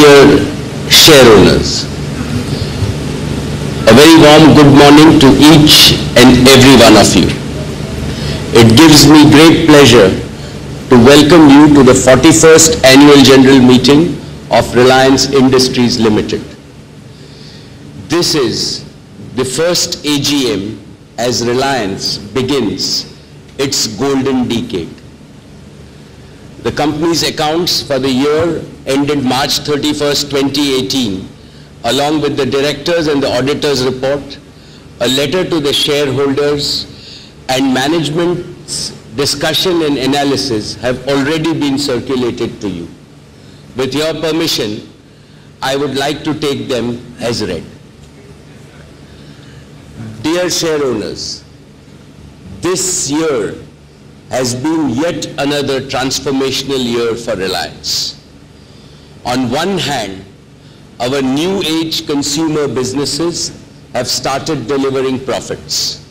dear share owners. A very warm good morning to each and every one of you. It gives me great pleasure to welcome you to the 41st Annual General Meeting of Reliance Industries Limited. This is the first AGM as Reliance begins its golden decade. The company's accounts for the year ended March 31st, 2018, along with the directors and the auditors report, a letter to the shareholders and management's discussion and analysis have already been circulated to you. With your permission, I would like to take them as read. Dear share owners, this year has been yet another transformational year for Reliance. On one hand, our new age consumer businesses have started delivering profits.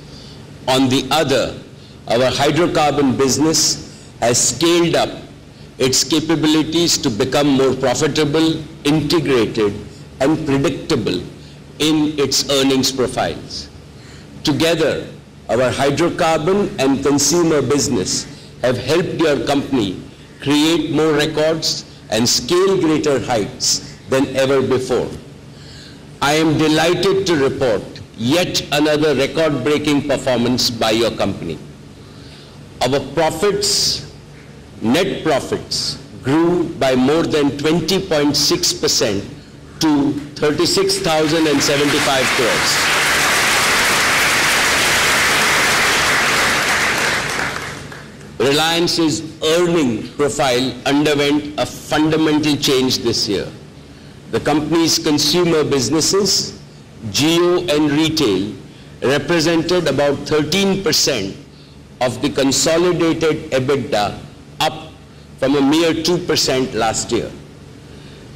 On the other, our hydrocarbon business has scaled up its capabilities to become more profitable, integrated, and predictable in its earnings profiles. Together, our hydrocarbon and consumer business have helped your company create more records and scale greater heights than ever before. I am delighted to report yet another record-breaking performance by your company. Our profits, net profits, grew by more than 20.6% to 36,075 crores. Reliance's earning profile underwent a fundamental change this year. The company's consumer businesses, Jio and retail, represented about 13% of the consolidated EBITDA up from a mere 2% last year.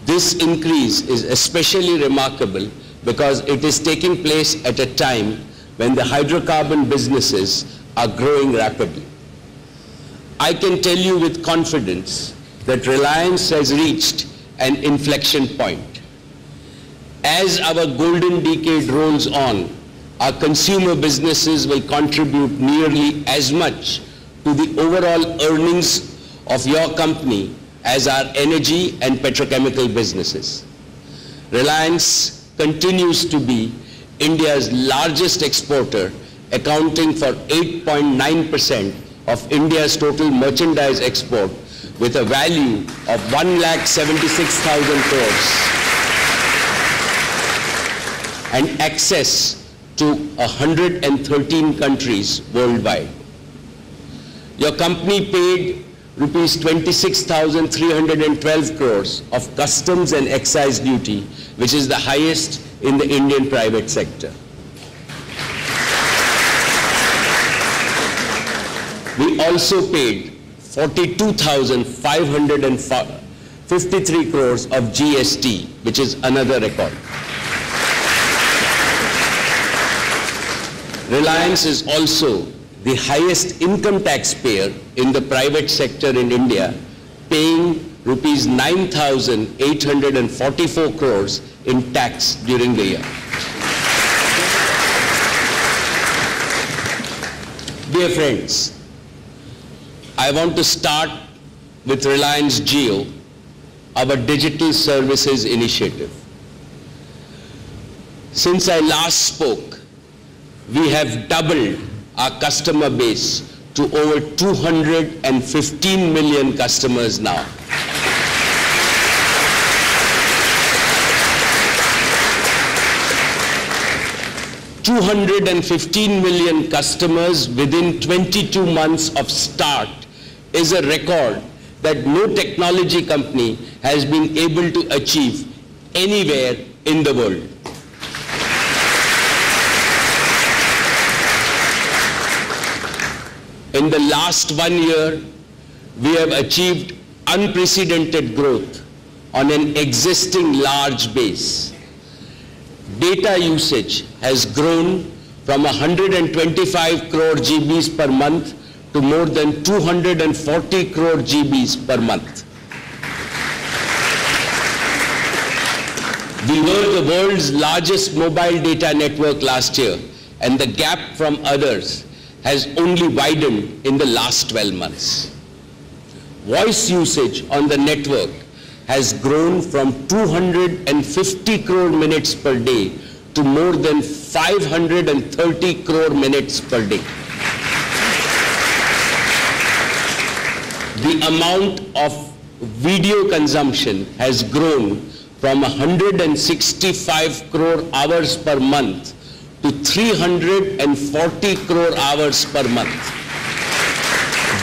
This increase is especially remarkable because it is taking place at a time when the hydrocarbon businesses are growing rapidly. I can tell you with confidence that Reliance has reached an inflection point. As our golden decade rolls on, our consumer businesses will contribute nearly as much to the overall earnings of your company as our energy and petrochemical businesses. Reliance continues to be India's largest exporter, accounting for 8.9% of India's total merchandise export with a value of 1,76,000 crores and access to 113 countries worldwide. Your company paid rupees 26,312 crores of customs and excise duty, which is the highest in the Indian private sector. We also paid 42,553 crores of GST, which is another record. Reliance is also the highest income taxpayer in the private sector in India, paying rupees 9,844 crores in tax during the year. Dear friends, I want to start with Reliance Jio, our digital services initiative. Since I last spoke, we have doubled our customer base to over 215 million customers now. Two hundred and fifteen million customers within 22 months of start is a record that no technology company has been able to achieve anywhere in the world. In the last one year, we have achieved unprecedented growth on an existing large base. Data usage has grown from 125 crore GBs per month to more than 240 crore GBs per month. We were the world's largest mobile data network last year, and the gap from others has only widened in the last 12 months. Voice usage on the network has grown from 250 crore minutes per day to more than 530 crore minutes per day. The amount of video consumption has grown from 165 crore hours per month to 340 crore hours per month.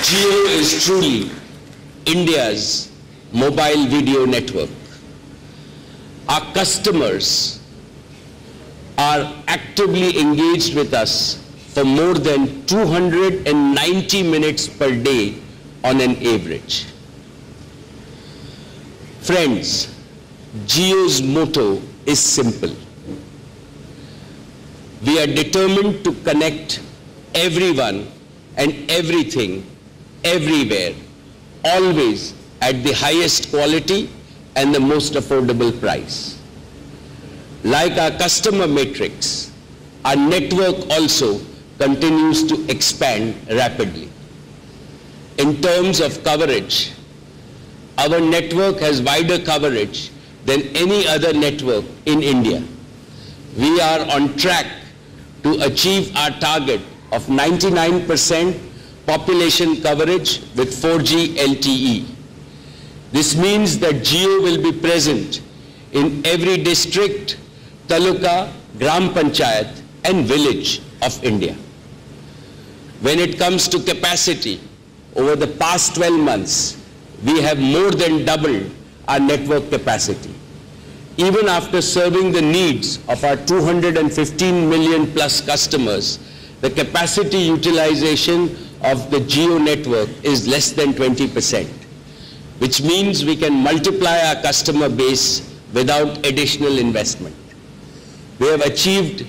Jio is truly India's mobile video network. Our customers are actively engaged with us for more than 290 minutes per day on an average. Friends, Jio's motto is simple. We are determined to connect everyone and everything, everywhere, always at the highest quality and the most affordable price. Like our customer matrix, our network also continues to expand rapidly. In terms of coverage, our network has wider coverage than any other network in India. We are on track to achieve our target of 99% population coverage with 4G LTE. This means that Jio will be present in every district, taluka, gram panchayat and village of India. When it comes to capacity, over the past 12 months, we have more than doubled our network capacity. Even after serving the needs of our 215 million plus customers, the capacity utilization of the Jio network is less than 20%, which means we can multiply our customer base without additional investment. We have achieved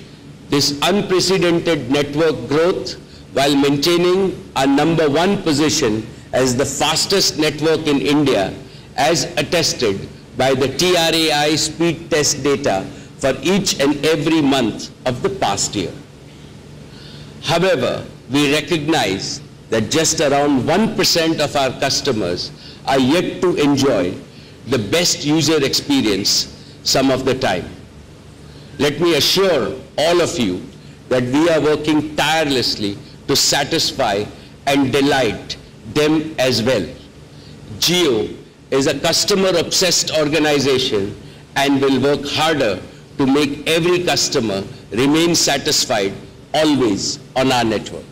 this unprecedented network growth while maintaining our number one position as the fastest network in India as attested by the TRAI speed test data for each and every month of the past year. However, we recognize that just around 1% of our customers are yet to enjoy the best user experience some of the time. Let me assure all of you that we are working tirelessly to satisfy and delight them as well. Jio is a customer-obsessed organization and will work harder to make every customer remain satisfied always on our network.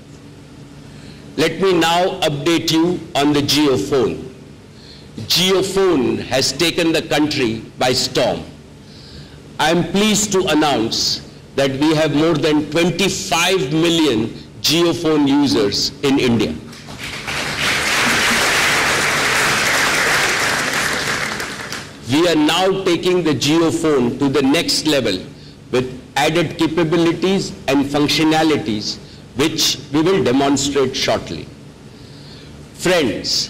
Let me now update you on the Jio phone. Jio phone has taken the country by storm. I am pleased to announce that we have more than 25 million Jio phone users in India. We are now taking the JioPhone to the next level with added capabilities and functionalities which we will demonstrate shortly. Friends,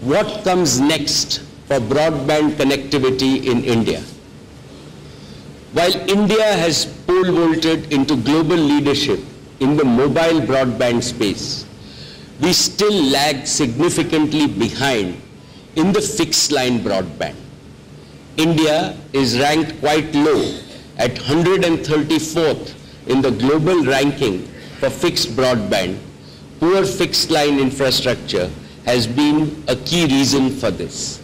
what comes next for broadband connectivity in India? While India has pole vaulted into global leadership in the mobile broadband space, we still lag significantly behind in the fixed line broadband. India is ranked quite low at 134th in the global ranking for fixed broadband. Poor fixed line infrastructure has been a key reason for this.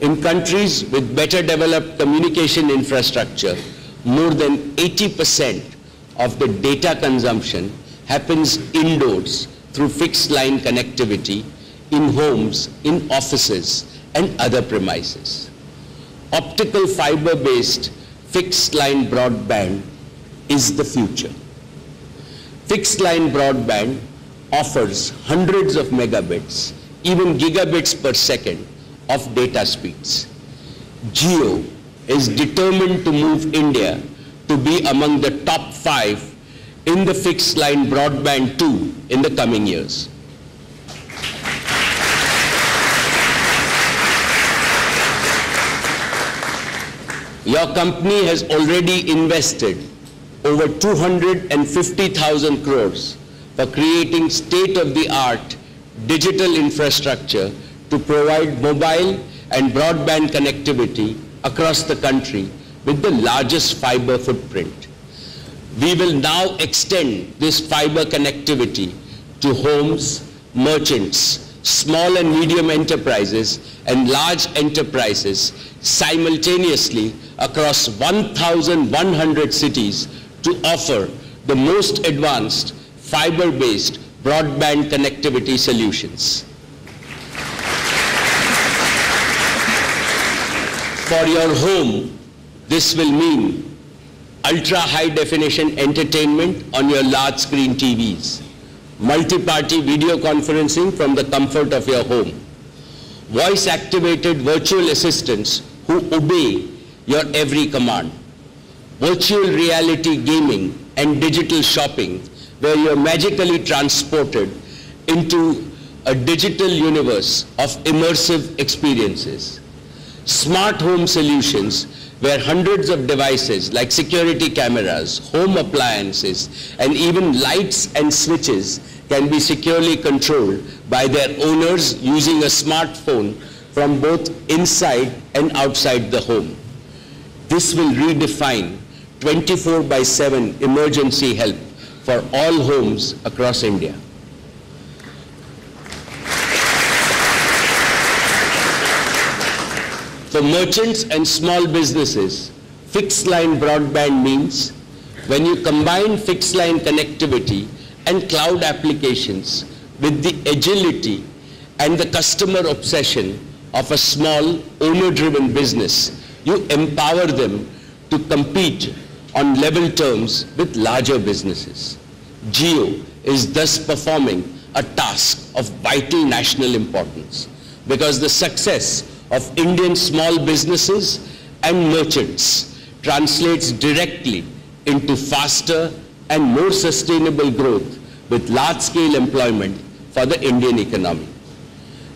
In countries with better developed communication infrastructure, more than 80% of the data consumption happens indoors through fixed line connectivity in homes, in offices, and other premises. Optical fiber-based fixed line broadband is the future. Fixed line broadband offers hundreds of megabits, even gigabits per second of data speeds. Jio is determined to move India to be among the top five in the fixed line broadband too in the coming years. Your company has already invested over 250,000 crores for creating state-of-the-art digital infrastructure to provide mobile and broadband connectivity across the country with the largest fiber footprint. We will now extend this fiber connectivity to homes, merchants, small and medium enterprises, and large enterprises simultaneously across 1,100 cities to offer the most advanced fiber-based broadband connectivity solutions. For your home, this will mean ultra-high definition entertainment on your large screen TVs, multi-party video conferencing from the comfort of your home, voice-activated virtual assistants who obey your every command, virtual reality gaming and digital shopping where you're magically transported into a digital universe of immersive experiences. Smart home solutions where hundreds of devices like security cameras, home appliances, and even lights and switches can be securely controlled by their owners using a smartphone from both inside and outside the home. This will redefine 24 by 7 emergency help for all homes across India. For merchants and small businesses, fixed line broadband means when you combine fixed line connectivity and cloud applications with the agility and the customer obsession of a small owner-driven business, you empower them to compete on level terms with larger businesses. Jio is thus performing a task of vital national importance because the success of Indian small businesses and merchants translates directly into faster and more sustainable growth with large-scale employment for the Indian economy.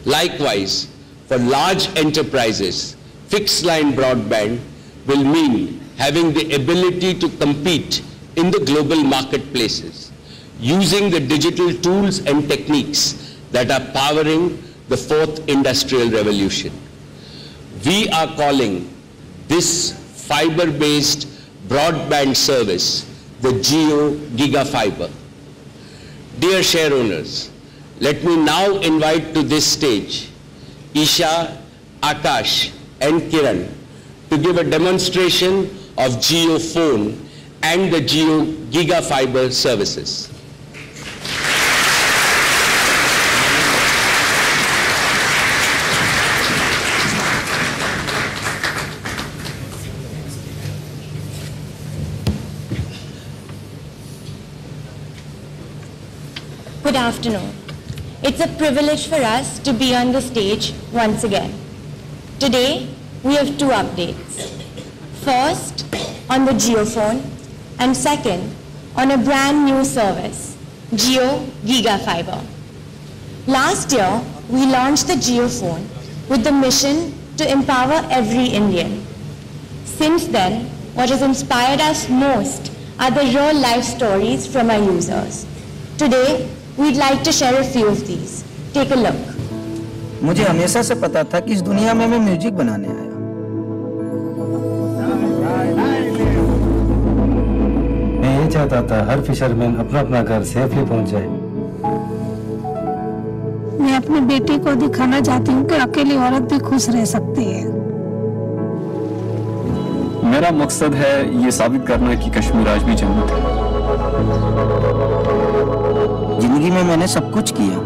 Likewise, for large enterprises, fixed-line broadband will mean having the ability to compete in the global marketplaces using the digital tools and techniques that are powering the fourth industrial revolution. We are calling this fiber-based broadband service the Jio Gigafiber. Dear share owners, let me now invite to this stage Isha, Akash and Kiran to give a demonstration of Jio Phone and the Jio Gigafiber services. Good afternoon. It's a privilege for us to be on the stage once again. Today, we have two updates. First, on the JioPhone, and second, on a brand new service, Jio Gigafiber. Last year, we launched the JioPhone with the mission to empower every Indian. Since then, what has inspired us most are the real life stories from our users. Today, we'd like to share a few of these. Take a look. मुझे हमेशा से पता था कि इस दुनिया में मैं म्यूज़िक बनाने आया मैं ये चाहता था हर फिशरमैन अपना अपना घर सेफली पहुँच जाए मैं अपनी बेटी को दिखाना चाहती हूँ कि अकेली औरत भी खुश रह सकती है मेरा मकसद है ये साबित करना कि कश्मीर आज भी जन्नत है ज़िंदगी में मैंने सब कुछ किया।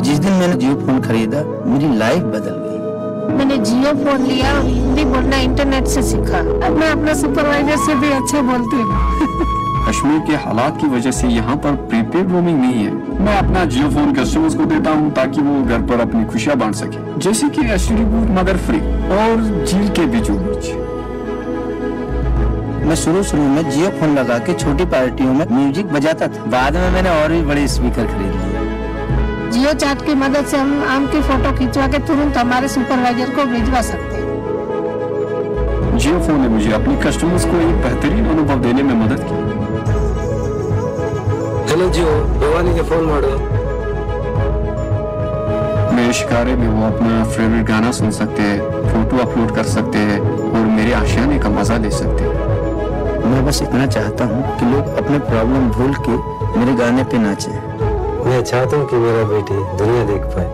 जिस दिन मैंने जियो फ़ोन खरीदा मेरी लाइफ बदल गई। मैंने जियो फ़ोन लिया और हिंदी बोलना इंटरनेट से सीखा। अब मैं अपने सुपरवाइजर से भी अच्छे बोलती हूँ। कश्मीर के हालात की वजह से यहाँ पर प्रीपेड रोमिंग नहीं है। मैं अपना जियो फ़ोन कस्टमर्स को देता हूँ ताकि वो घर पर अपनी खुशियाँ बांट सके। जैसे कि एसटीडी मगर फ्री और झील के बीचों बीच मैं शुरू शुरू में जियो फ़ोन लगा के छोटी पार्टियों में म्यूज़िक बजाता था। बाद में मैंने और भी बड़े स्पीकर खरीद लिए। जियो चैट की मदद से हम आम की फ़ोटो खींचवा के तुरंत हमारे सुपरवाइजर को भिजवा सकते हैं। जियो फ़ोन ने मुझे अपने कस्टमर्स को एक बेहतरीन अनुभव देने में मदद की। हेलो जियो भवानी फ़ोन मारो। मेरे शिकारे में वो अपना फेवरेट गाना सुन सकते हैं फ़ोटो अपलोड कर सकते हैं और मेरे आशियाने का मज़ा ले सकते हैं। मैं बस इतना चाहता हूँ कि लोग अपने प्रॉब्लम भूल के मेरे गाने पे नाचे। मैं चाहता हूँ कि मेरा बेटी दुनिया देख पाए।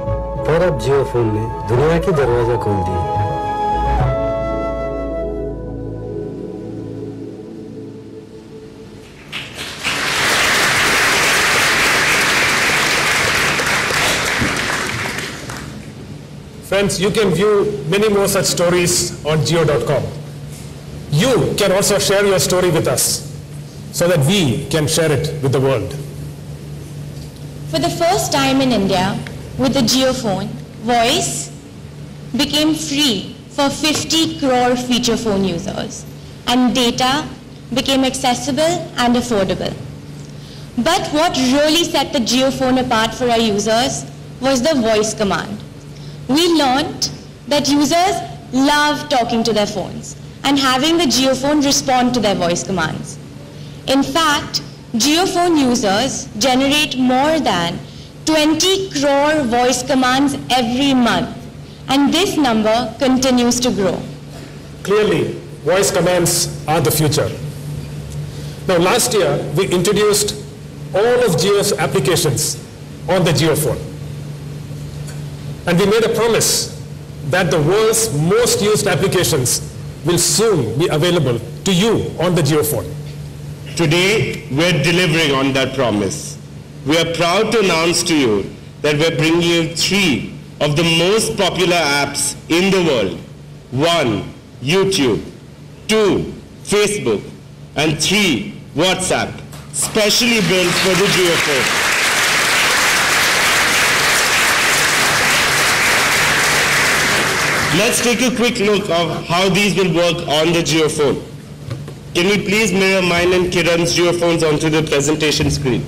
पर अब जियो फ़ोन ने दुनिया की दरवाज़ा खोल दिया Friends, you can view many more such stories on geo.com. You can also share your story with us so that we can share it with the world. For the first time in India, with the JioPhone, voice became free for 50 crore feature phone users and data became accessible and affordable. But what really set the JioPhone apart for our users was the voice command. We learned that users love talking to their phones and having the JioPhone respond to their voice commands. In fact, JioPhone users generate more than 20 crore voice commands every month, and this number continues to grow. Clearly, voice commands are the future. Now, last year, we introduced all of Jio's applications on the JioPhone. And we made a promise that the world's most used applications will soon be available to you on the JioPhone. Today, we're delivering on that promise. We are proud to announce to you that we're bringing you three of the most popular apps in the world. One, YouTube. Two, Facebook. And three, WhatsApp, specially built for the JioPhone. Let's take a quick look of how these will work on the JioPhone. Can we please mirror mine and Kiran's JioPhones onto the presentation screen?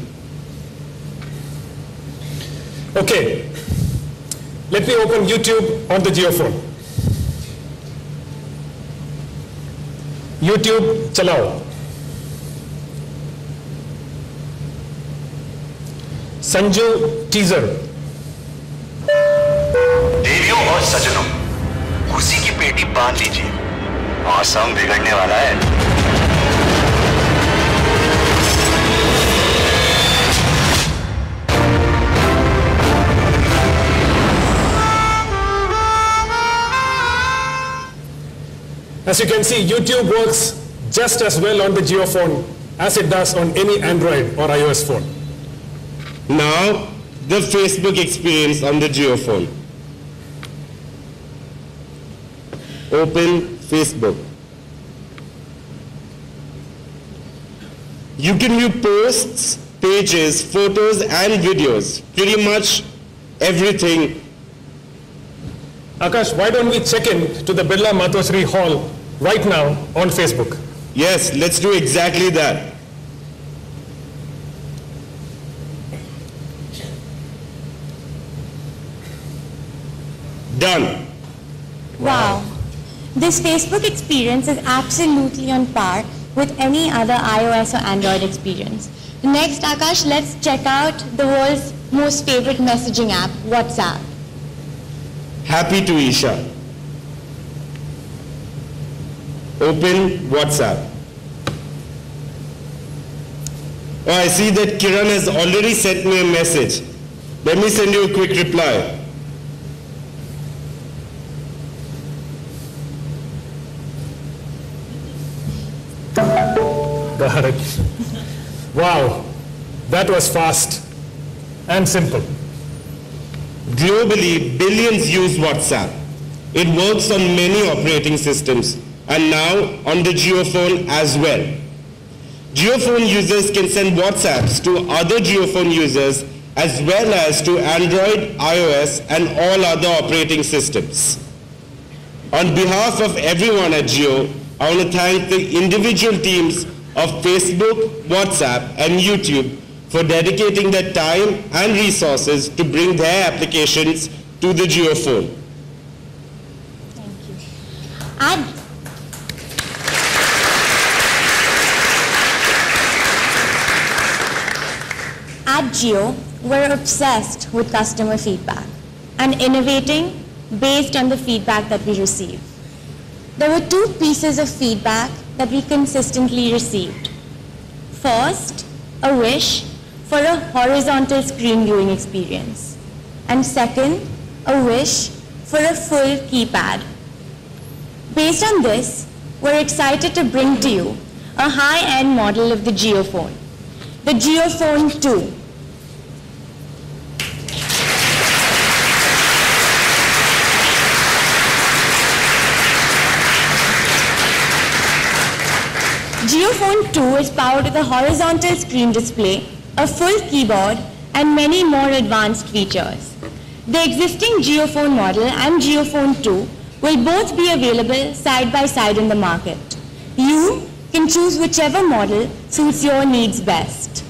Okay, let me open YouTube on the JioPhone. YouTube chalao. Sanju teaser. देवियों or सजनों खुशी की पेटी बाँध लीजिए मौसम बिगड़ने वाला है As you can see, YouTube works just as well on the JioPhone as it does on any Android or iOS phone. Now, the Facebook experience on the JioPhone. Open Facebook. You can view posts, pages, photos and videos, pretty much everything. Akash, why don't we check in to the Birla Matushri Hall right now on Facebook? Yes, let's do exactly that. Done. Wow. This Facebook experience is absolutely on par with any other iOS or Android experience. Next, Akash, let's check out the world's most favorite messaging app, WhatsApp. Happy to Isha. Open WhatsApp. Oh, I see that Kiran has already sent me a message. Let me send you a quick reply. Wow, that was fast and simple. Globally, billions use WhatsApp. It works on many operating systems and now on the JioPhone as well. JioPhone users can send WhatsApps to other JioPhone users as well as to Android, iOS and all other operating systems. On behalf of everyone at Jio, I want to thank the individual teams of Facebook, WhatsApp, and YouTube for dedicating their time and resources to bring their applications to the JioPhone. Thank you. I'd At Jio, we're obsessed with customer feedback and innovating based on the feedback that we receive. There were two pieces of feedback that we consistently received. First, a wish for a horizontal screen viewing experience. And second, a wish for a full keypad. Based on this, we're excited to bring to you a high-end model of the JioPhone, the JioPhone 2. JioPhone 2 is powered with a horizontal screen display, a full keyboard, and many more advanced features. The existing JioPhone model and JioPhone 2 will both be available side by side in the market. You can choose whichever model suits your needs best.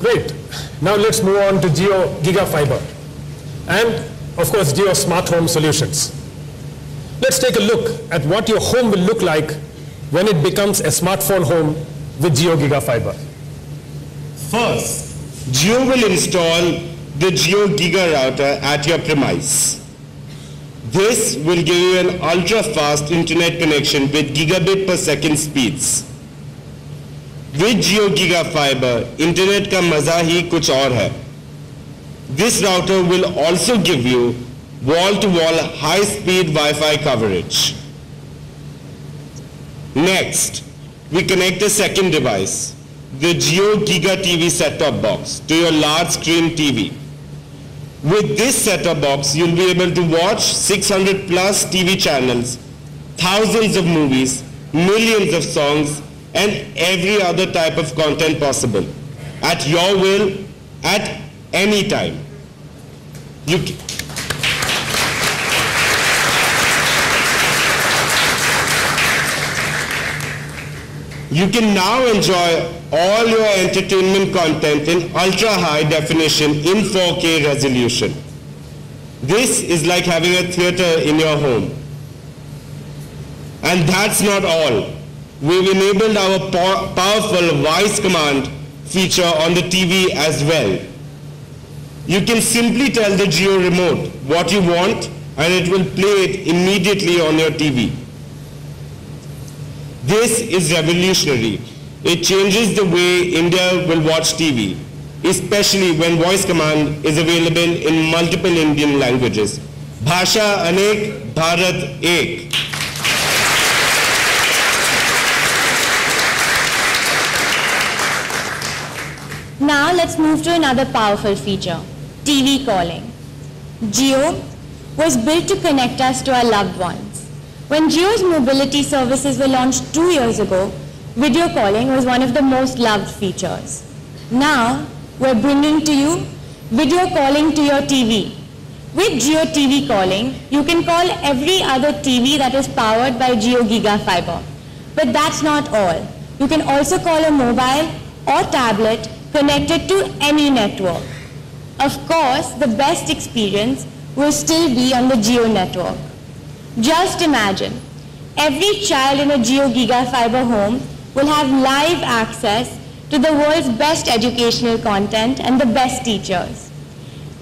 Great. Now let's move on to Jio Gigafiber and of course Jio Smart Home Solutions. Let's take a look at what your home will look like when it becomes a smartphone home with Jio GigaFiber? First, Jio will install the Jio Giga router at your premise. This will give you an ultra-fast internet connection with gigabit per second speeds. With Jio Giga Fiber, internet का मजा ही कुछ और है. This router will also give you wall-to-wall high-speed Wi-Fi coverage. Next, we connect a second device, the Jio Giga TV set-top box, to your large screen TV. With this set-top box, you'll be able to watch 600 plus TV channels, thousands of movies, millions of songs, and every other type of content possible at your will, at any time. You, You can now enjoy all your entertainment content in ultra high definition in 4K resolution. This is like having a theater in your home. And that's not all. We've enabled our pow- powerful voice command feature on the TV as well. You can simply tell the Jio remote what you want and it will play it immediately on your TV. This is revolutionary. It changes the way India will watch TV, especially when voice command is available in multiple Indian languages. Bhasha Anek, Bharat Ek. Now let's move to another powerful feature, TV calling. Jio was built to connect us to our loved ones. When Jio's mobility services were launched two years ago, video calling was one of the most loved features. Now, we're bringing to you video calling to your TV. With Jio TV calling, you can call every other TV that is powered by Jio Giga Fiber. But that's not all. You can also call a mobile or tablet connected to any network. Of course, the best experience will still be on the Jio network. Just imagine, every child in a Jio Giga Fiber home will have live access to the world's best educational content and the best teachers.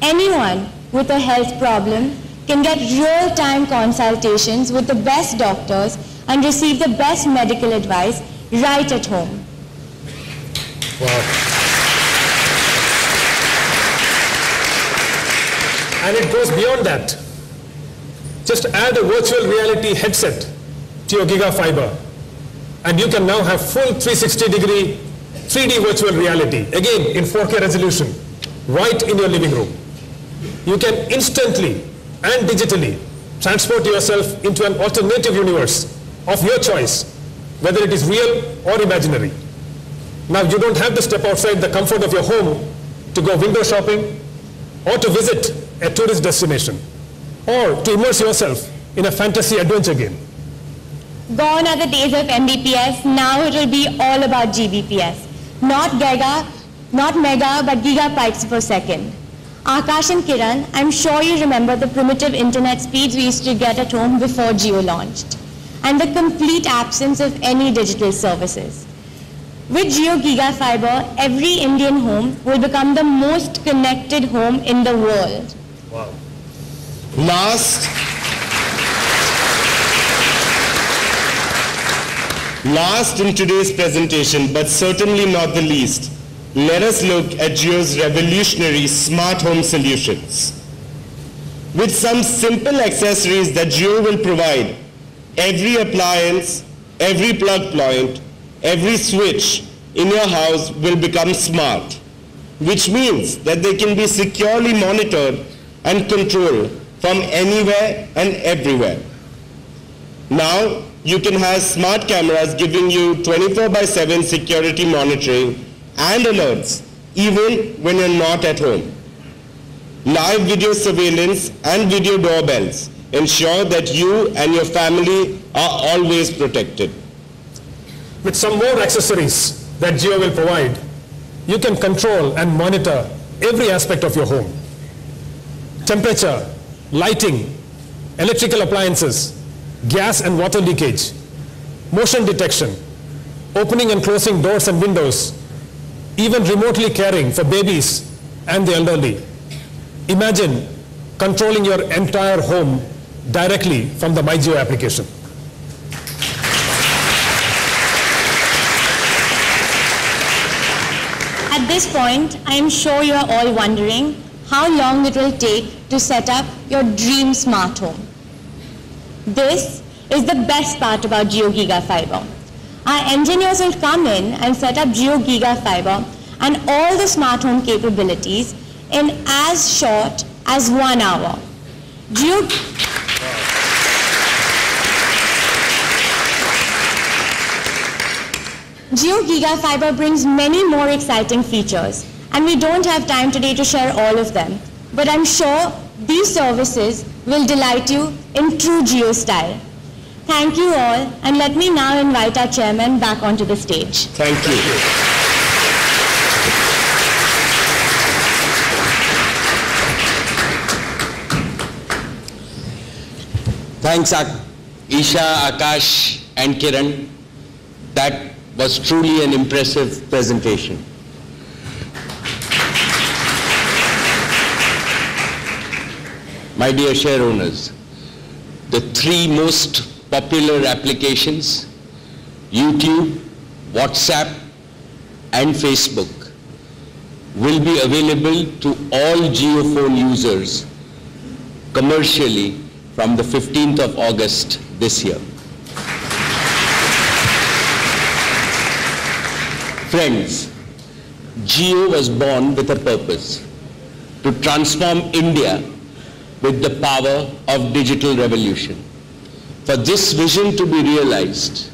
Anyone with a health problem can get real-time consultations with the best doctors and receive the best medical advice right at home. Wow. And it goes beyond that. Just add a virtual reality headset to your Giga Fiber and you can now have full 360 degree 3D virtual reality, again in 4K resolution, right in your living room. You can instantly and digitally transport yourself into an alternative universe of your choice, whether it is real or imaginary. Now you don't have to step outside the comfort of your home to go window shopping or to visit a tourist destination or to immerse yourself in a fantasy adventure game. Gone are the days of Mbps, now it will be all about Gbps. Not giga, not mega, but gigabytes per second. Akash and Kiran, I'm sure you remember the primitive internet speeds we used to get at home before Jio launched, and the complete absence of any digital services. With Jio Giga Fiber, every Indian home will become the most connected home in the world. Last, last in today's presentation, but certainly not the least, let us look at Jio's revolutionary smart home solutions. With some simple accessories that Jio will provide, every appliance, every plug point, every switch in your house will become smart, which means that they can be securely monitored and controlled from anywhere and everywhere. Now, you can have smart cameras giving you 24 by 7 security monitoring and alerts even when you're not at home. Live video surveillance and video doorbells ensure that you and your family are always protected. With some more accessories that Jio will provide, you can control and monitor every aspect of your home. Temperature, lighting, electrical appliances, gas and water leakage, motion detection, opening and closing doors and windows, even remotely caring for babies and the elderly. Imagine controlling your entire home directly from the MyJio application. At this point, I am sure you are all wondering how long it will take to set up your dream smart home. This is the best part about JioGiga Fiber. Our engineers will come in and set up JioGiga Fiber and all the smart home capabilities in as short as one hour. Jio Jio Giga Fiber brings many more exciting features, and we don't have time today to share all of them. But I'm sure these services will delight you in true Jio style. Thank you all, and let me now invite our chairman back onto the stage. Thank you. Thanks, Isha, Akash, and Kiran. That was truly an impressive presentation. My dear share owners, the three most popular applications, YouTube, WhatsApp, and Facebook, will be available to all JioPhone users commercially from the 15th of August this year. Friends, Jio was born with a purpose, to transform India with the power of digital revolution. For this vision to be realized,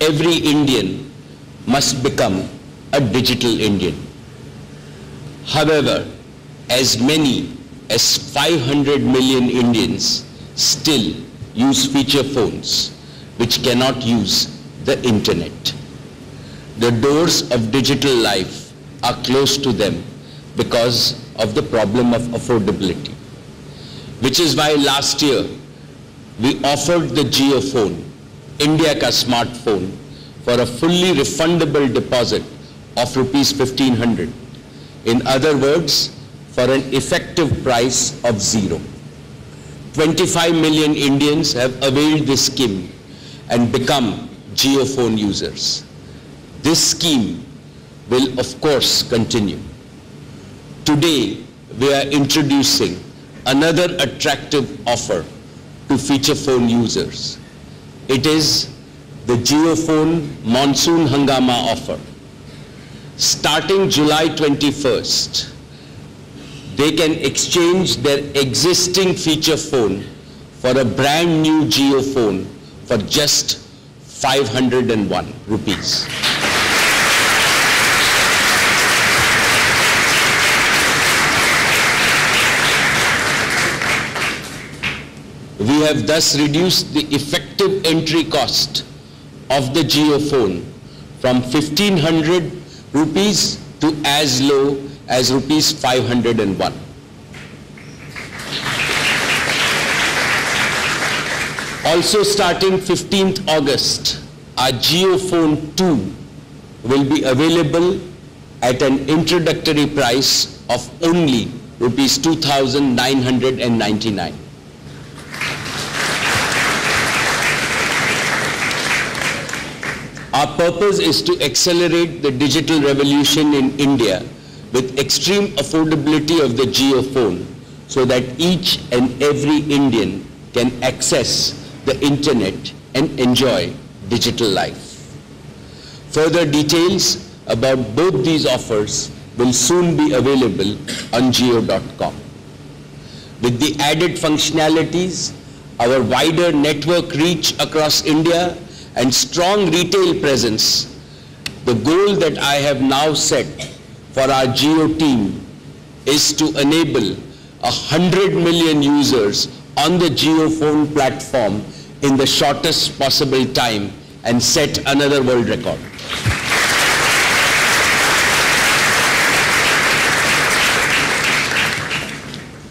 every Indian must become a digital Indian. However, as many as 500 million Indians still use feature phones which cannot use the internet. The doors of digital life are closed to them because of the problem of affordability. Which is why last year we offered the JioPhone, India ka smartphone, for a fully refundable deposit of rupees 1500. In other words, for an effective price of zero. 25 million Indians have availed this scheme and become JioPhone users. This scheme will of course continue. Today, we are introducing another attractive offer to feature phone users. It is the JioPhone Monsoon Hungama offer. Starting July 21st, they can exchange their existing feature phone for a brand new JioPhone for just 501 rupees. Have thus reduced the effective entry cost of the Jio phone from 1500 rupees to as low as rupees 501. Also starting 15th August, our JioPhone 2 will be available at an introductory price of only rupees 2,999. Our purpose is to accelerate the digital revolution in India with extreme affordability of the JioPhone so that each and every Indian can access the internet and enjoy digital life. Further details about both these offers will soon be available on jio.com. With the added functionalities, our wider network reach across India and strong retail presence, the goal that I have now set for our Jio team is to enable 100 million users on the JioPhone platform in the shortest possible time and set another world record.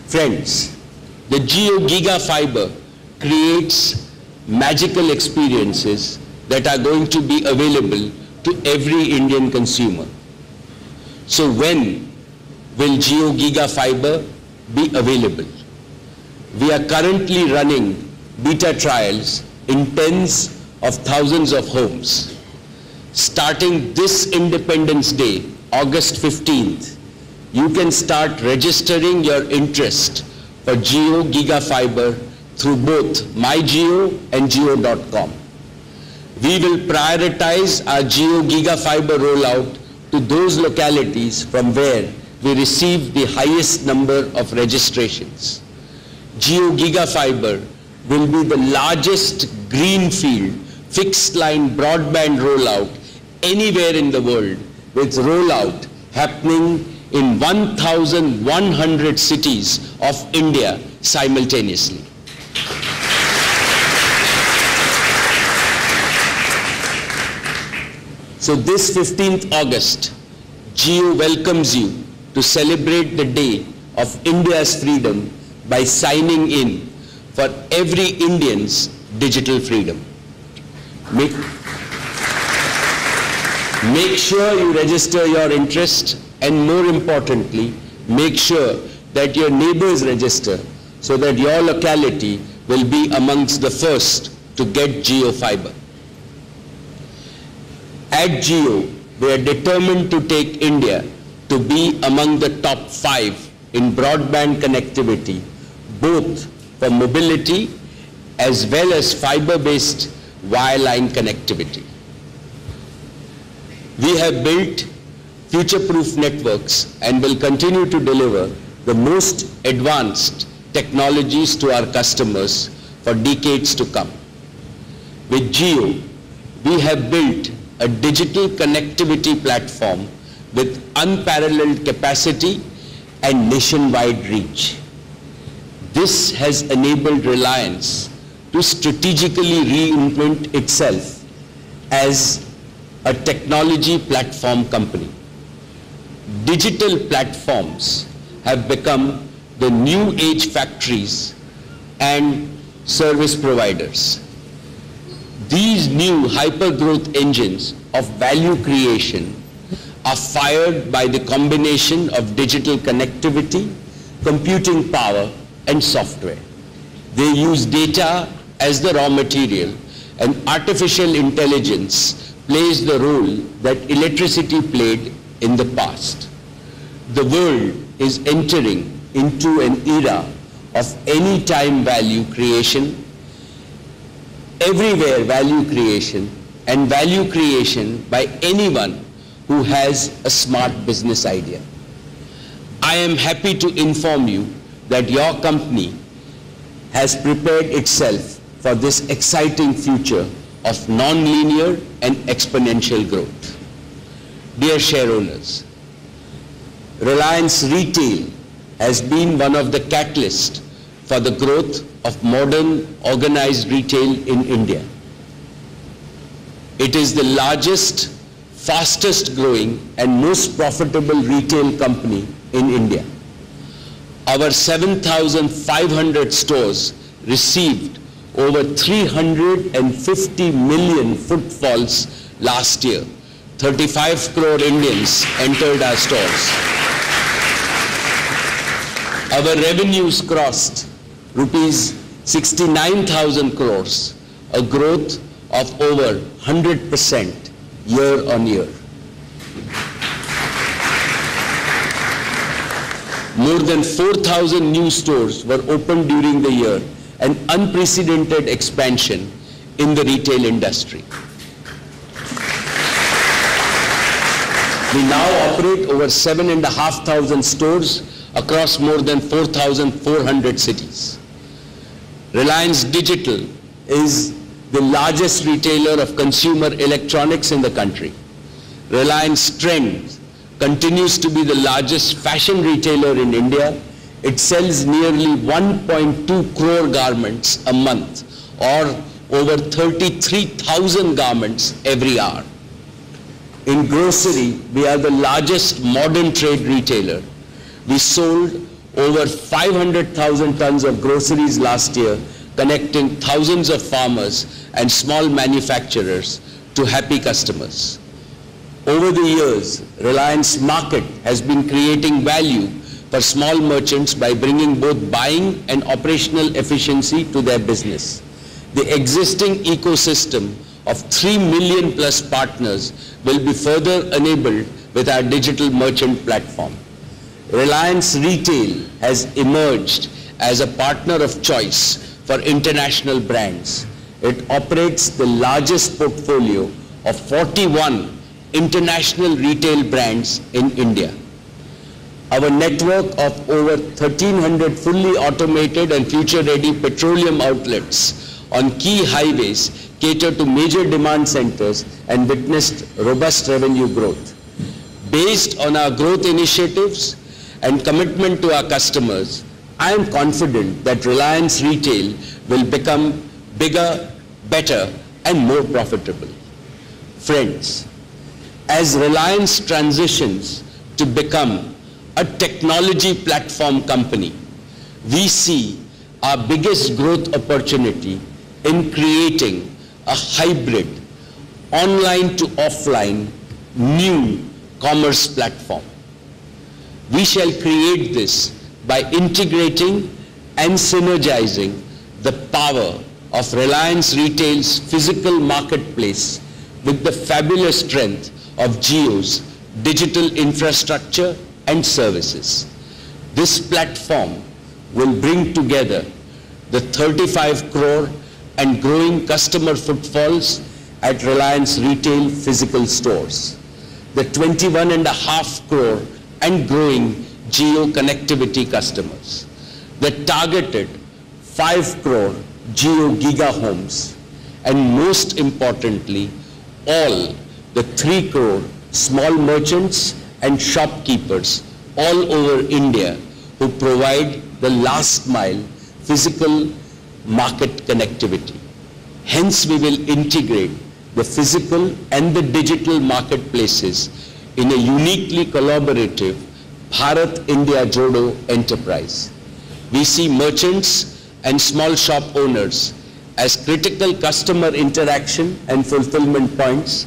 Friends, the JioGiga Fiber creates magical experiences that are going to be available to every Indian consumer. So when will JioGiga Fiber be available? We are currently running beta trials in tens of thousands of homes. Starting this Independence Day, August 15th, you can start registering your interest for JioGiga Fiber through both MyJio and Jio.com. We will prioritize our JioGiga Fiber rollout to those localities from where we receive the highest number of registrations. JioGiga Fiber will be the largest greenfield fixed line broadband rollout anywhere in the world with rollout happening in 1,100 cities of India simultaneously. So this 15th August, Jio welcomes you to celebrate the day of India's freedom by signing in for every Indian's digital freedom. Make, make sure you register your interest and more importantly, make sure that your neighbors register so that your locality will be amongst the first to get Jio fiber. At Jio, we are determined to take India to be among the top five in broadband connectivity, both for mobility as well as fiber-based wireline connectivity. We have built future-proof networks and will continue to deliver the most advanced technologies to our customers for decades to come. With Jio, we have built a digital connectivity platform with unparalleled capacity and nationwide reach. This has enabled Reliance to strategically reinvent itself as a technology platform company. Digital platforms have become the new age factories and service providers. These new hyper-growth engines of value creation are fired by the combination of digital connectivity, computing power, and software. They use data as the raw material, and artificial intelligence plays the role that electricity played in the past. The world is entering into an era of anytime value creation, everywhere value creation, and value creation by anyone who has a smart business idea. I am happy to inform you that your company has prepared itself for this exciting future of non-linear and exponential growth. Dear shareowners, Reliance Retail has been one of the catalysts for the growth of modern organized retail in India. It is the largest, fastest growing and most profitable retail company in India. Our 7,500 stores received over 350 million footfalls last year 35 crore Indians entered our stores. Our revenues crossed rupees 69,000 crores, a growth of over 100% year on year. More than 4,000 new stores were opened during the year, an unprecedented expansion in the retail industry. We now operate over 7,500 stores across more than 4,400 cities. Reliance Digital is the largest retailer of consumer electronics in the country. Reliance Trends continues to be the largest fashion retailer in India. It sells nearly 1.2 crore garments a month or over 33,000 garments every hour. In grocery, we are the largest modern trade retailer. We sold over 500,000 tons of groceries last year, connecting thousands of farmers and small manufacturers to happy customers. Over the years, Reliance Market has been creating value for small merchants by bringing both buying and operational efficiency to their business. The existing ecosystem of 3 million plus partners will be further enabled with our digital merchant platform. Reliance Retail has emerged as a partner of choice for international brands. It operates the largest portfolio of 41 international retail brands in India. Our network of over 1,300 fully automated and future-ready petroleum outlets on key highways cater to major demand centers and witnessed robust revenue growth. Based on our growth initiatives and commitment to our customers, I am confident that Reliance Retail will become bigger, better, and more profitable. Friends, as Reliance transitions to become a technology platform company, we see our biggest growth opportunity in creating a hybrid online to offline new commerce platform. We shall create this by integrating and synergizing the power of Reliance Retail's physical marketplace with the fabulous strength of Jio's digital infrastructure and services. This platform will bring together the 35 crore and growing customer footfalls at Reliance Retail physical stores, the 21 and a half crore and growing Jio-connectivity customers, the targeted 5 crore Jio-giga homes, and most importantly, all the 3 crore small merchants and shopkeepers all over India who provide the last mile physical market connectivity. Hence, we will integrate the physical and the digital marketplaces in a uniquely collaborative Bharat India Jodo enterprise. We see merchants and small shop owners as critical customer interaction and fulfillment points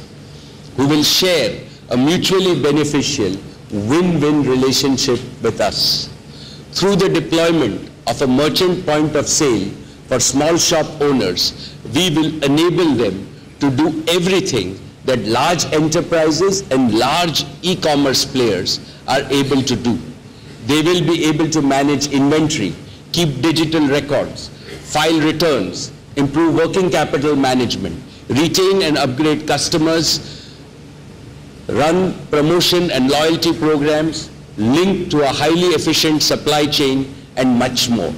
who will share a mutually beneficial win-win relationship with us. Through the deployment of a merchant point of sale for small shop owners, we will enable them to do everything that large enterprises and large e-commerce players are able to do. They will be able to manage inventory, keep digital records, file returns, improve working capital management, retain and upgrade customers, run promotion and loyalty programs, link to a highly efficient supply chain, and much more.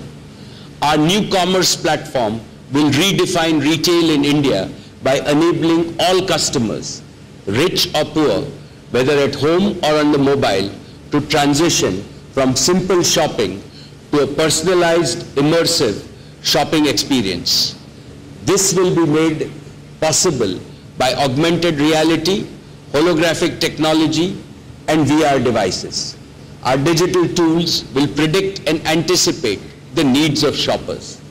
Our new commerce platform will redefine retail in India by enabling all customers, rich or poor, whether at home or on the mobile, to transition from simple shopping to a personalized, immersive shopping experience. This will be made possible by augmented reality, holographic technology, and VR devices. Our digital tools will predict and anticipate the needs of shoppers.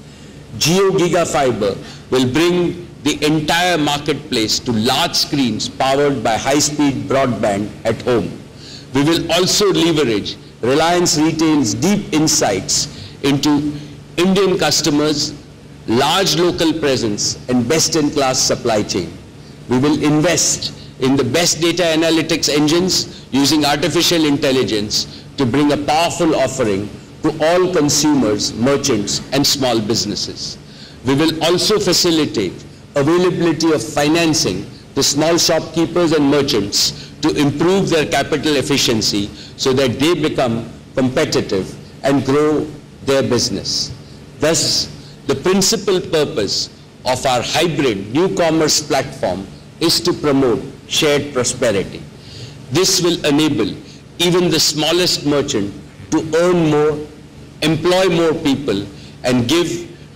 JioGiga Fiber will bring the entire marketplace to large screens powered by high-speed broadband at home. We will also leverage Reliance Retail's deep insights into Indian customers, large local presence, and best-in-class supply chain. We will invest in the best data analytics engines using artificial intelligence to bring a powerful offering to all consumers, merchants, and small businesses. We will also facilitate availability of financing to small shopkeepers and merchants to improve their capital efficiency so that they become competitive and grow their business. Thus, the principal purpose of our hybrid new commerce platform is to promote shared prosperity. This will enable even the smallest merchant to earn more, employ more people, and give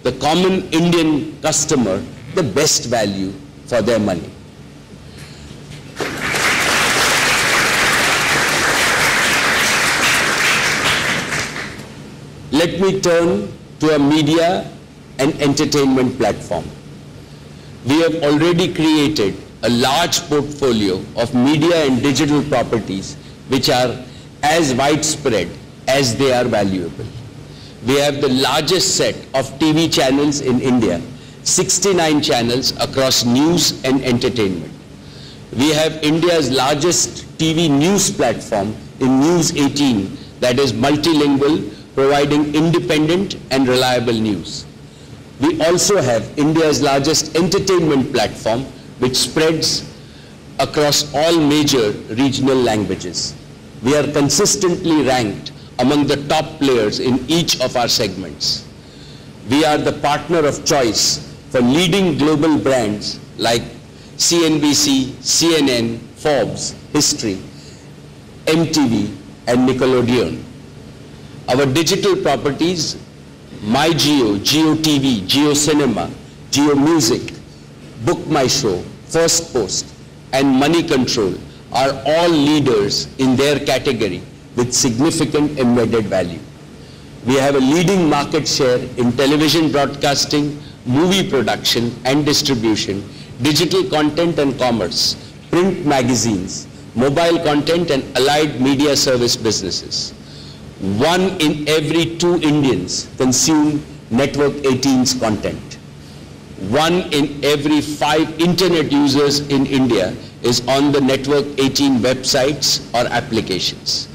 the common Indian customer the best value for their money. Let me turn to a media and entertainment platform. We have already created a large portfolio of media and digital properties which are as widespread as they are valuable. We have the largest set of TV channels in India, 69 channels across news and entertainment. We have India's largest TV news platform in News 18 that is multilingual, providing independent and reliable news. We also have India's largest entertainment platform which spreads across all major regional languages. We are consistently ranked among the top players in each of our segments. We are the partner of choice for leading global brands like CNBC, CNN, Forbes, History, MTV, and Nickelodeon. Our digital properties, MyJio, JioTV, JioCinema, JioMusic, Book My Show, First Post, and Money Control are all leaders in their category with significant embedded value. We have a leading market share in television broadcasting, movie production and distribution, digital content and commerce, print magazines, mobile content and allied media service businesses. One in every two Indians consume Network 18's content. One in every five internet users in India is on the Network 18 websites or applications.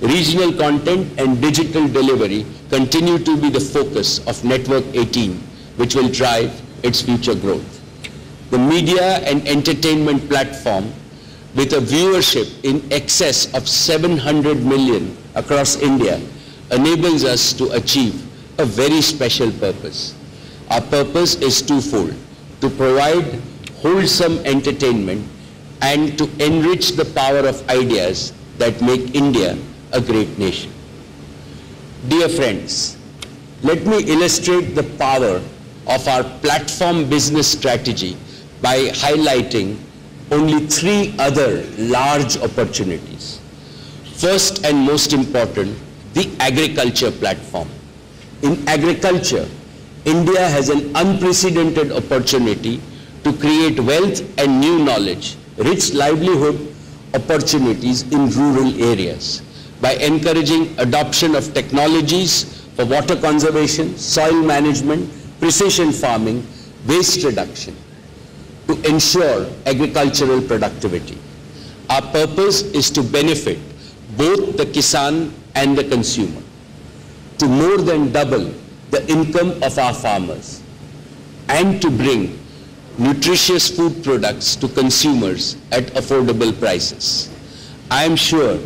Regional content and digital delivery continue to be the focus of Network 18, which will drive its future growth. The media and entertainment platform with a viewership in excess of 700 million across India enables us to achieve a very special purpose. Our purpose is twofold, to provide wholesome entertainment and to enrich the power of ideas that make India a great nation. Dear friends, let me illustrate the power of our platform business strategy by highlighting only three other large opportunities. First and most important, the agriculture platform. In agriculture, India has an unprecedented opportunity to create wealth and new knowledge, rich livelihood opportunities in rural areas by encouraging adoption of technologies for water conservation, soil management, precision farming, waste reduction to ensure agricultural productivity. Our purpose is to benefit both the Kisan and the consumer, to more than double the income of our farmers, and to bring nutritious food products to consumers at affordable prices. I am sure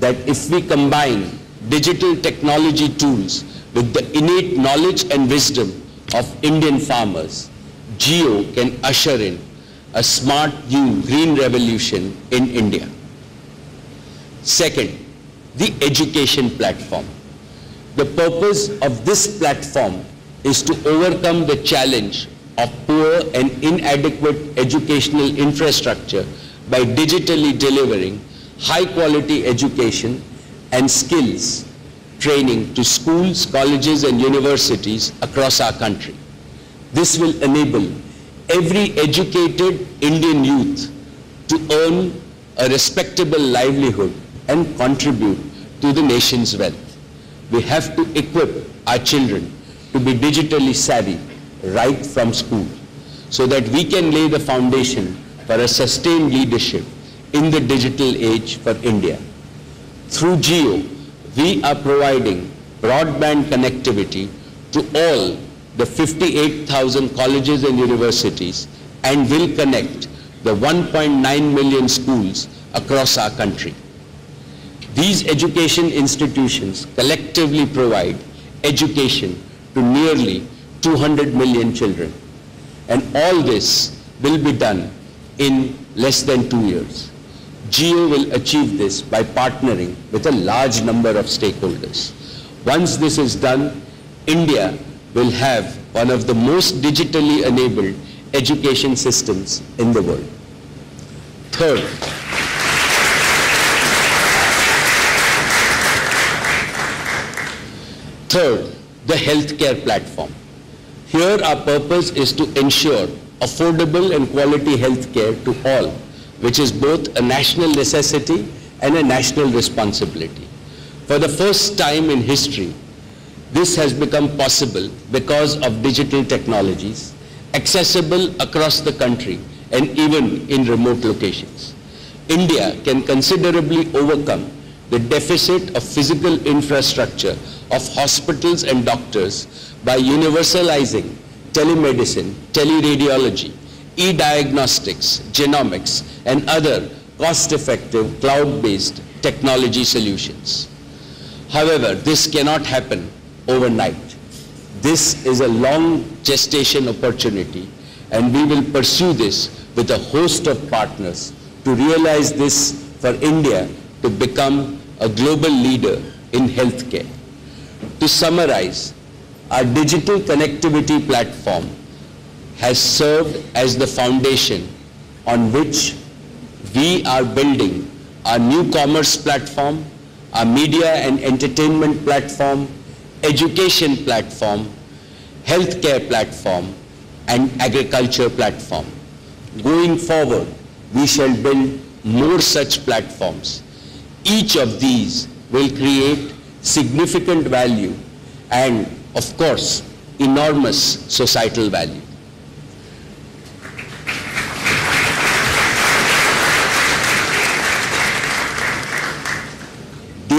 that if we combine digital technology tools with the innate knowledge and wisdom of Indian farmers, Jio can usher in a smart new green revolution in India. Second, the education platform. The purpose of this platform is to overcome the challenge of poor and inadequate educational infrastructure by digitally delivering high quality education and skills training to schools, colleges and universities across our country. This will enable every educated Indian youth to earn a respectable livelihood and contribute to the nation's wealth. We have to equip our children to be digitally savvy right from school so that we can lay the foundation for a sustained leadership in the digital age for India. Through Jio, we are providing broadband connectivity to all the 58,000 colleges and universities and will connect the 1.9 million schools across our country. These education institutions collectively provide education to nearly 200 million children. And all this will be done in less than two years. Jio will achieve this by partnering with a large number of stakeholders. Once this is done, India will have one of the most digitally enabled education systems in the world. Third, third, the healthcare platform. Here our purpose is to ensure affordable and quality healthcare to all, which is both a national necessity and a national responsibility. For the first time in history, this has become possible because of digital technologies, accessible across the country and even in remote locations. India can considerably overcome the deficit of physical infrastructure of hospitals and doctors by universalizing telemedicine, teleradiology, e-diagnostics, genomics, and other cost-effective cloud-based technology solutions. However, this cannot happen overnight. This is a long gestation opportunity and we will pursue this with a host of partners to realize this for India to become a global leader in healthcare. To summarize, our digital connectivity platform has served as the foundation on which we are building our new commerce platform, our media and entertainment platform, education platform, healthcare platform, and agriculture platform. Going forward, we shall build more such platforms. Each of these will create significant value and, of course, enormous societal value.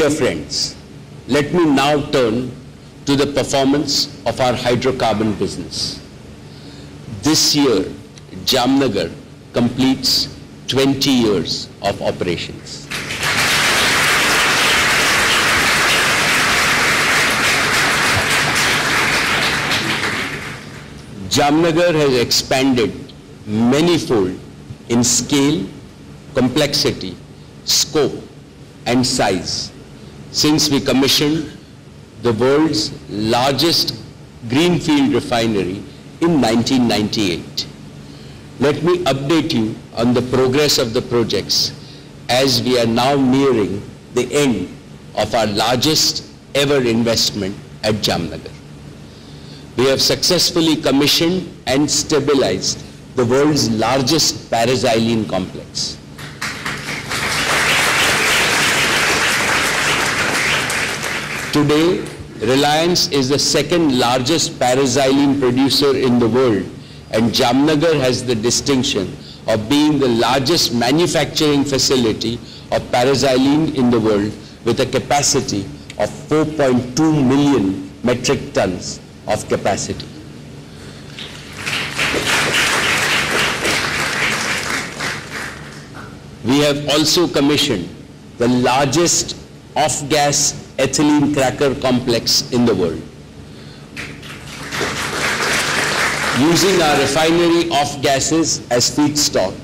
Dear friends, let me now turn to the performance of our hydrocarbon business. This year, Jamnagar completes 20 years of operations. Jamnagar has expanded manifold in scale, complexity, scope, and size since we commissioned the world's largest greenfield refinery in 1998. Let me update you on the progress of the projects as we are now nearing the end of our largest ever investment at Jamnagar. We have successfully commissioned and stabilized the world's largest paraxylene complex. Today, Reliance is the second largest paraxylene producer in the world and Jamnagar has the distinction of being the largest manufacturing facility of paraxylene in the world with a capacity of 4.2 million metric tons of capacity. We have also commissioned the largest off-gas ethylene cracker complex in the world. Using our refinery off-gases as feedstock,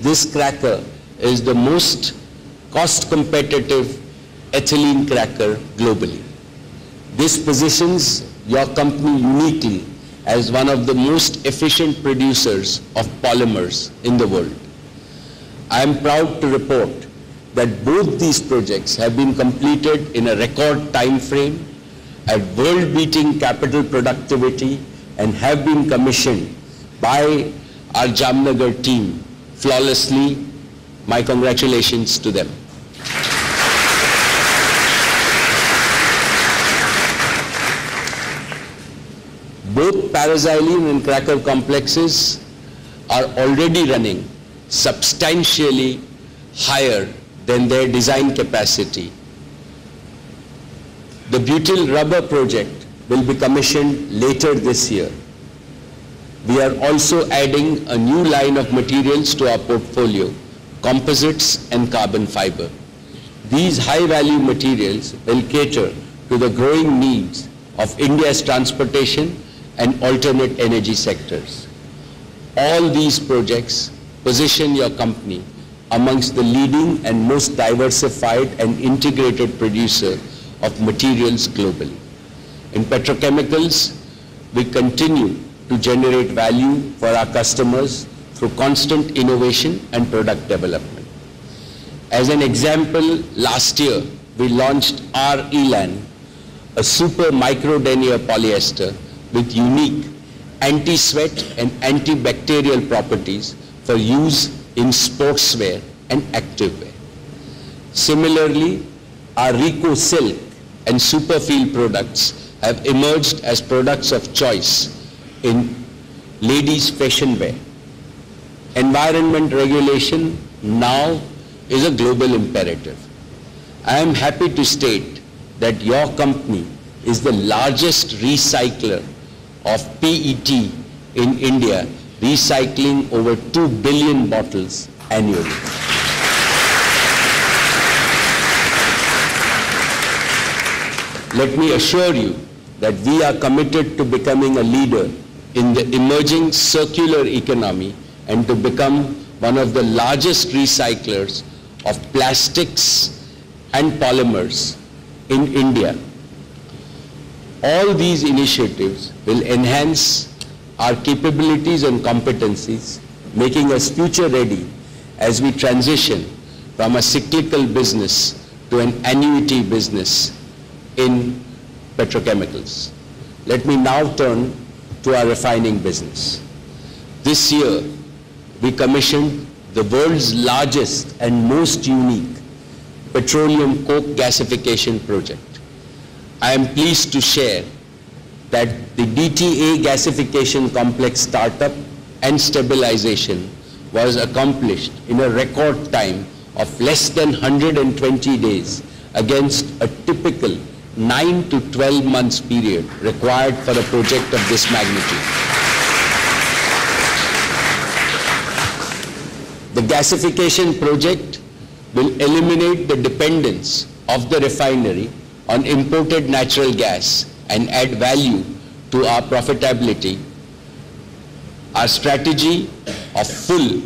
this cracker is the most cost-competitive ethylene cracker globally. This positions your company uniquely as one of the most efficient producers of polymers in the world. I am proud to report that both these projects have been completed in a record time frame at world-beating capital productivity and have been commissioned by our Jamnagar team flawlessly. My congratulations to them. Both paraxylene and cracker complexes are already running substantially higher than their design capacity. The butyl rubber project will be commissioned later this year. We are also adding a new line of materials to our portfolio, composites and carbon fiber. These high-value materials will cater to the growing needs of India's transportation and alternate energy sectors. All these projects position your company amongst the leading and most diversified and integrated producer of materials globally. In petrochemicals, we continue to generate value for our customers through constant innovation and product development. As an example, last year we launched R-Elan, a super micro denier polyester with unique anti-sweat and antibacterial properties for use in sportswear and activewear. Similarly, our Rico Silk and Superfeel products have emerged as products of choice in ladies' fashion wear. Environment regulation now is a global imperative. I am happy to state that your company is the largest recycler of PET in India, recycling over 2 billion bottles annually. Let me assure you that we are committed to becoming a leader in the emerging circular economy and to become one of the largest recyclers of plastics and polymers in India. All these initiatives will enhance our capabilities and competencies, making us future ready as we transition from a cyclical business to an annuity business in petrochemicals. Let me now turn to our refining business. This year, we commissioned the world's largest and most unique petroleum coke gasification project. I am pleased to share that the DTA gasification complex startup and stabilization was accomplished in a record time of less than 120 days against a typical 9 to 12 months period required for a project of this magnitude. The gasification project will eliminate the dependence of the refinery on imported natural gas and add value to our profitability. Our strategy of full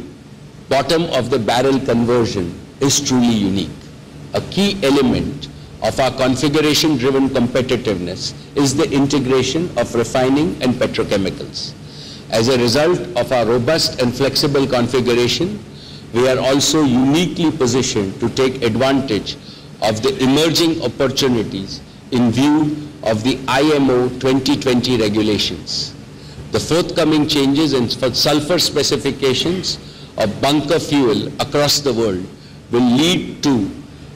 bottom of the barrel conversion is truly unique. A key element of our configuration driven competitiveness is the integration of refining and petrochemicals. As a result of our robust and flexible configuration, we are also uniquely positioned to take advantage of the emerging opportunities in view of the IMO 2020 regulations. The forthcoming changes in sulfur specifications of bunker fuel across the world will lead to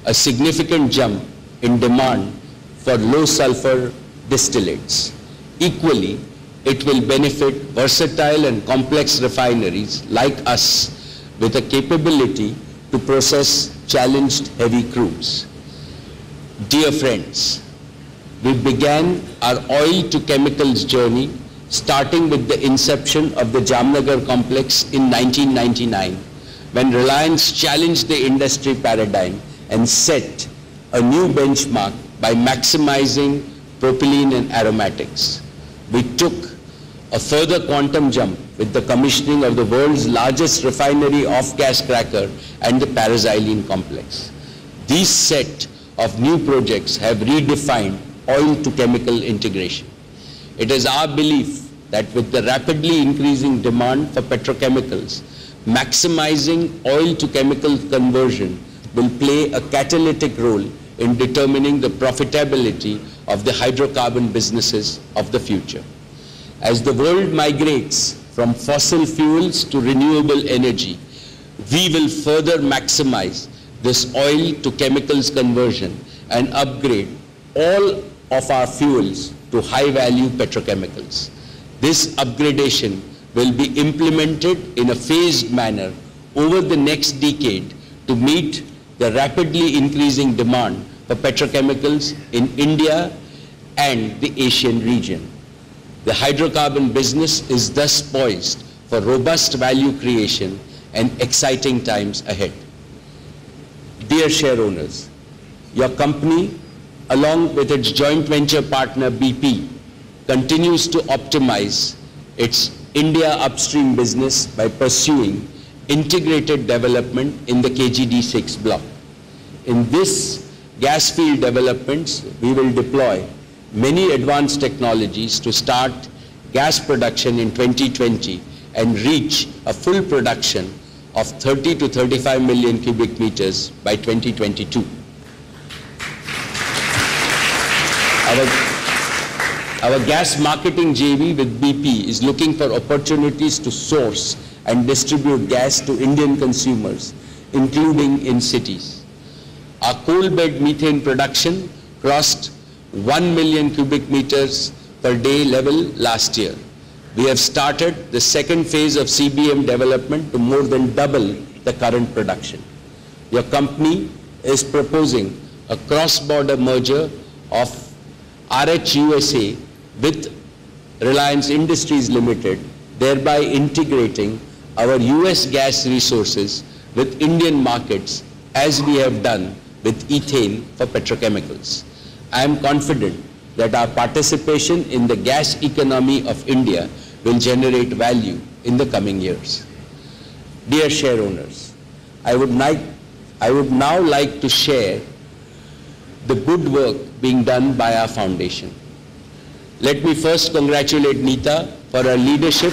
a significant jump in demand for low sulfur distillates. Equally, it will benefit versatile and complex refineries like us with a capability to process challenged heavy crudes. Dear friends, we began our oil to chemicals journey starting with the inception of the Jamnagar complex in 1999 when Reliance challenged the industry paradigm and set a new benchmark by maximizing propylene and aromatics. We took a further quantum jump with the commissioning of the world's largest refinery off-gas cracker and the paraxylene complex. These set of new projects have redefined oil to chemical integration. It is our belief that with the rapidly increasing demand for petrochemicals, maximizing oil to chemical conversion will play a catalytic role in determining the profitability of the hydrocarbon businesses of the future. As the world migrates from fossil fuels to renewable energy, we will further maximize this oil to chemicals conversion and upgrade all of our fuels to high value petrochemicals. This upgradation will be implemented in a phased manner over the next decade to meet the rapidly increasing demand for petrochemicals in India and the Asian region. The hydrocarbon business is thus poised for robust value creation and exciting times ahead. Dear share owners, your company, along with its joint venture partner BP, continues to optimize its India upstream business by pursuing integrated development in the KGD6 block. In this gas field developments, we will deploy many advanced technologies to start gas production in 2020 and reach a full production of 30 to 35 million cubic meters by 2022. Our, our gas marketing JV with BP is looking for opportunities to source and distribute gas to Indian consumers, including in cities. Our coal bed methane production crossed 1 million cubic meters per day level last year. We have started the second phase of CBM development to more than double the current production. Your company is proposing a cross-border merger of RHUSA with Reliance Industries Limited, thereby integrating our US gas resources with Indian markets as we have done with ethane for petrochemicals. I am confident that our participation in the gas economy of India will generate value in the coming years. Dear share owners, I would, like, I would now like to share the good work being done by our foundation. Let me first congratulate Nita for her leadership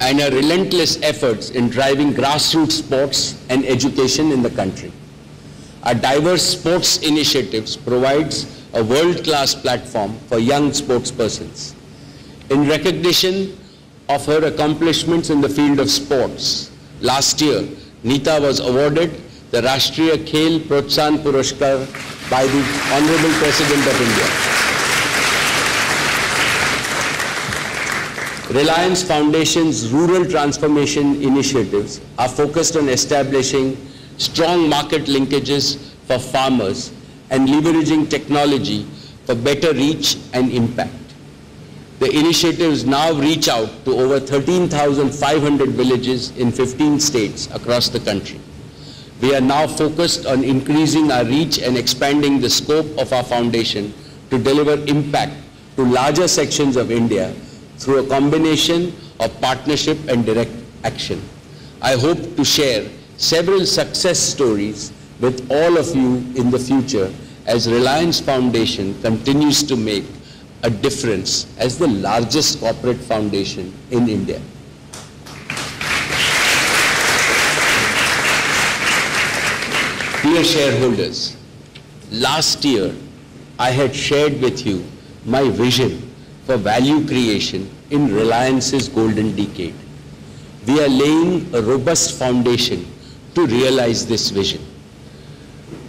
and her relentless efforts in driving grassroots sports and education in the country. Our diverse sports initiatives provides a world-class platform for young sportspersons. In recognition of her accomplishments in the field of sports, last year, Nita was awarded the Rashtriya Khel Protsahan Puraskar by the Honorable President of India. Reliance Foundation's rural transformation initiatives are focused on establishing strong market linkages for farmers and leveraging technology for better reach and impact. The initiatives now reach out to over 13,500 villages in 15 states across the country. We are now focused on increasing our reach and expanding the scope of our foundation to deliver impact to larger sections of India through a combination of partnership and direct action. I hope to share several success stories with all of you in the future as Reliance Foundation continues to make a difference as the largest corporate foundation in India. Dear shareholders, last year I had shared with you my vision for value creation in Reliance's golden decade. We are laying a robust foundation to realize this vision.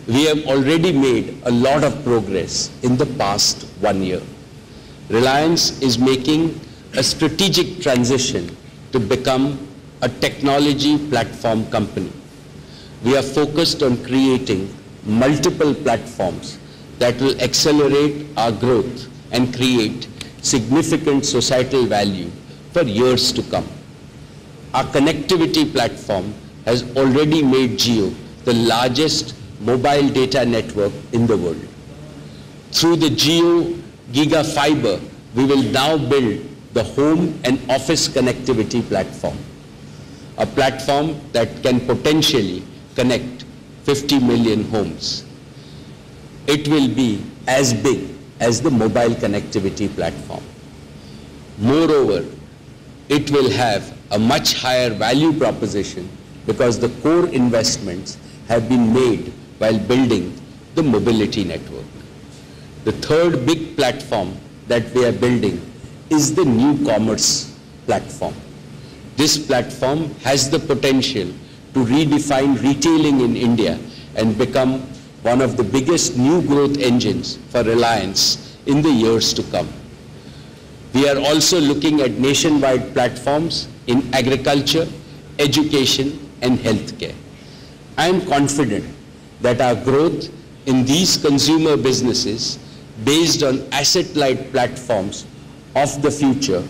We have already made a lot of progress in the past one year. Reliance is making a strategic transition to become a technology platform company. We are focused on creating multiple platforms that will accelerate our growth and create significant societal value for years to come. Our connectivity platform has already made Jio the largest mobile data network in the world. Through the Jio Giga Fiber, we will now build the home and office connectivity platform, a platform that can potentially connect 50 million homes. It will be as big as the mobile connectivity platform. Moreover, it will have a much higher value proposition because the core investments have been made while building the mobility network. The third big platform that we are building is the new commerce platform. This platform has the potential to redefine retailing in India and become one of the biggest new growth engines for Reliance in the years to come. We are also looking at nationwide platforms in agriculture, education, and healthcare. I am confident that our growth in these consumer businesses based on asset-light platforms of the future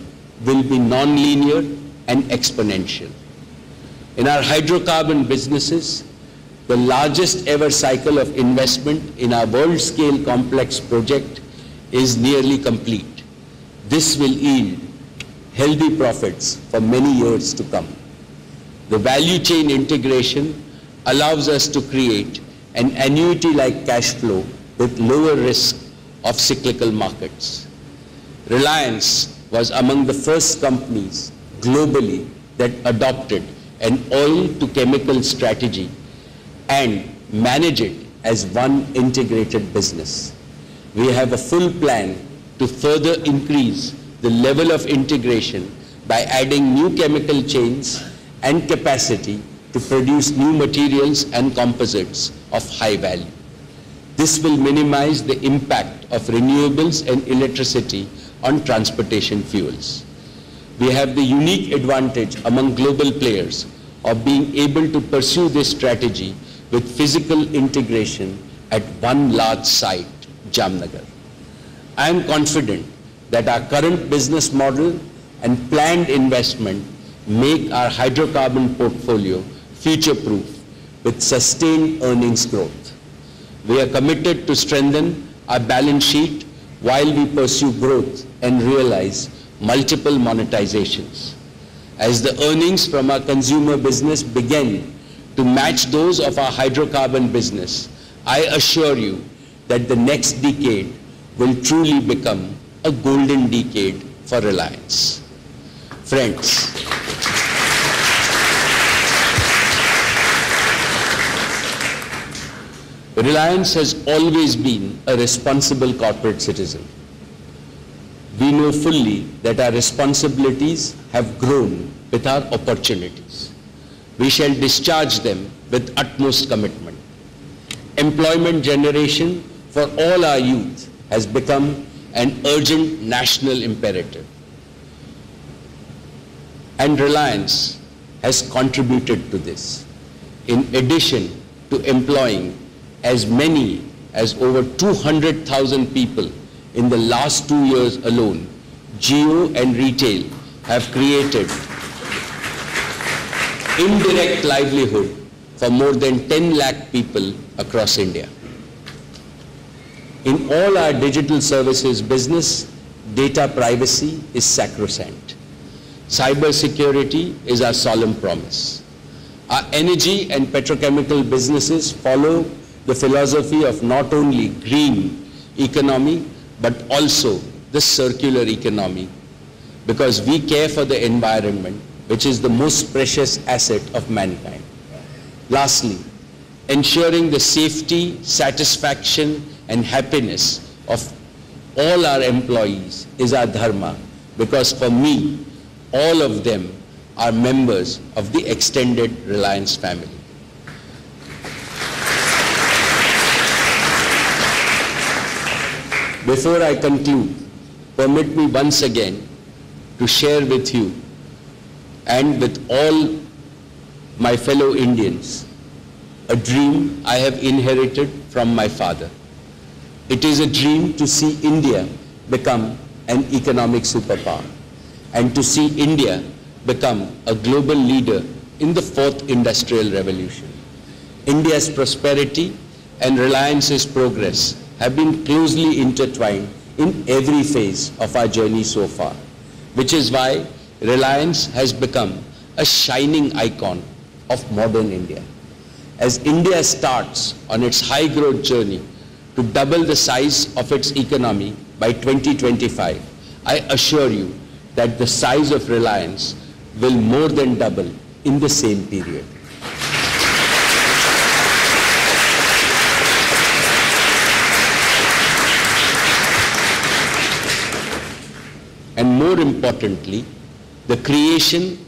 will be non-linear and exponential. In our hydrocarbon businesses, the largest ever cycle of investment in our world-scale complex project is nearly complete. This will yield healthy profits for many years to come. The value chain integration allows us to create an annuity-like cash flow with lower risk of cyclical markets. Reliance was among the first companies globally that adopted an oil to chemical strategy and manage it as one integrated business. We have a full plan to further increase the level of integration by adding new chemical chains and capacity to produce new materials and composites of high value. This will minimize the impact of renewables and electricity on transportation fuels. We have the unique advantage among global players of being able to pursue this strategy with physical integration at one large site, Jamnagar. I am confident that our current business model and planned investment make our hydrocarbon portfolio future-proof with sustained earnings growth. We are committed to strengthen our balance sheet while we pursue growth and realize multiple monetizations. As the earnings from our consumer business begin to match those of our hydrocarbon business, I assure you that the next decade will truly become a golden decade for Reliance. Friends, Reliance has always been a responsible corporate citizen. We know fully that our responsibilities have grown with our opportunities. We shall discharge them with utmost commitment. Employment generation for all our youth has become an urgent national imperative. And Reliance has contributed to this. In addition to employing as many as over 200,000 people in the last two years alone, Jio and retail have created indirect livelihood for more than 10 lakh people across India. In all our digital services business, data privacy is sacrosanct. Cyber security is our solemn promise. Our energy and petrochemical businesses follow the philosophy of not only green economy, but also the circular economy because we care for the environment, which is the most precious asset of mankind. Lastly, ensuring the safety, satisfaction, and happiness of all our employees is our dharma because for me, all of them are members of the extended Reliance family. Before I conclude, permit me once again to share with you and with all my fellow Indians a dream I have inherited from my father. It is a dream to see India become an economic superpower and to see India become a global leader in the fourth industrial revolution. India's prosperity and Reliance's progress have been closely intertwined in every phase of our journey so far, which is why Reliance has become a shining icon of modern India. As India starts on its high growth journey to double the size of its economy by 2025, I assure you that the size of Reliance will more than double in the same period. And more importantly, the creation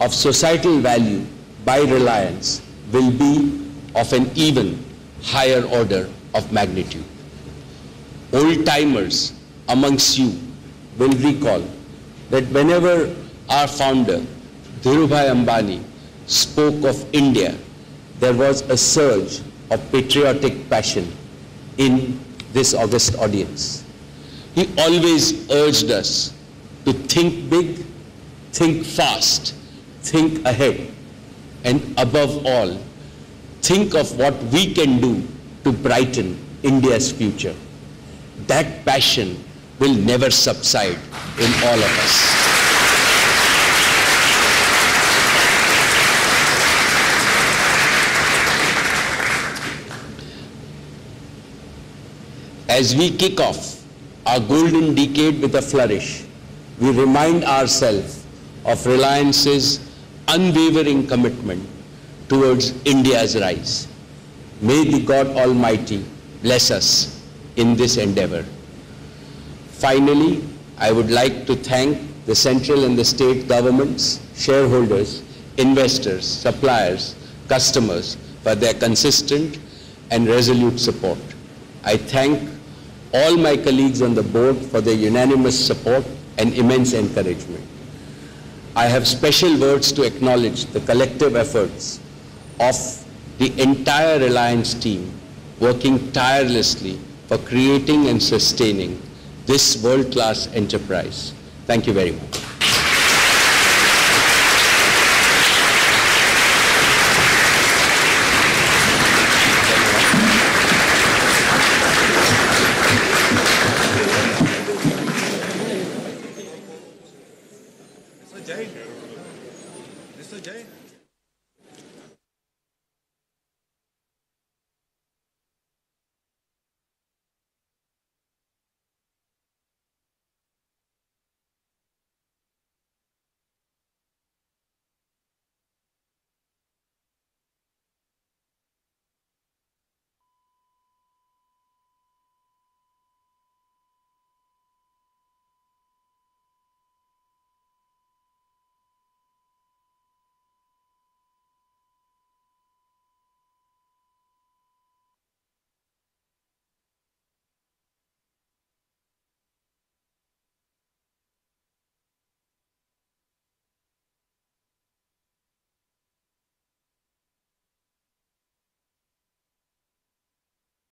of societal value by reliance will be of an even higher order of magnitude. Old timers amongst you will recall that whenever our founder, Dhirubhai Ambani, spoke of India, there was a surge of patriotic passion in this august audience. He always urged us to think big, think fast, think ahead, and above all, think of what we can do to brighten India's future. That passion will never subside in all of us. As we kick off our golden decade with a flourish, we remind ourselves of Reliance's unwavering commitment towards India's rise. May the God Almighty bless us in this endeavor. Finally, I would like to thank the central and the state governments, shareholders, investors, suppliers, customers for their consistent and resolute support. I thank all my colleagues on the board for their unanimous support and immense encouragement. I have special words to acknowledge the collective efforts of the entire Reliance team working tirelessly for creating and sustaining this world-class enterprise. Thank you very much.